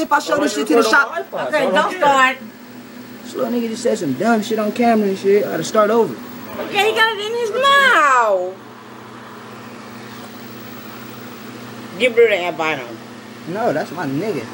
If I show this shit to the shop. Okay, don't start. Slow nigga just said some dumb shit on camera and shit. I gotta start over. Okay, he got it in his mouth. Get rid of that albino. No, that's my nigga.